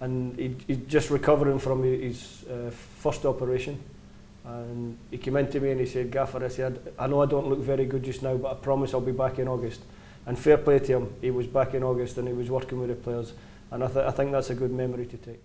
and he, he's just recovering from his uh, first operation. And he came in to me and he said, Gaffer, I said, I know I don't look very good just now, but I promise I'll be back in August. And fair play to him, he was back in August and he was working with the players. And I, th I think that's a good memory to take.